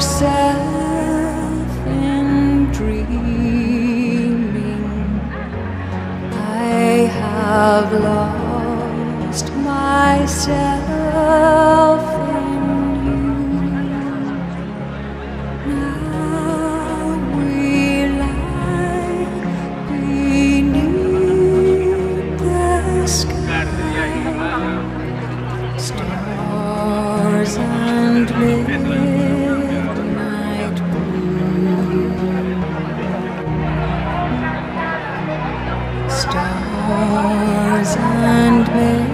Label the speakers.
Speaker 1: yourself in dreaming. I have lost myself and midnight